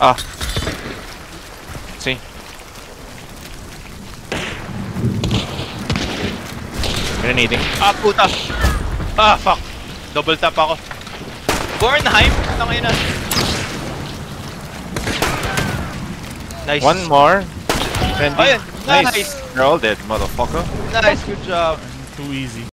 Ah. See? Grenading. Ah, puta! Ah, fuck! Double tap ako. Bornheim? Tangin na. Nice. One more. Randy. Ayun, nice. You're all dead, motherfucker. Nice, good job. Too easy.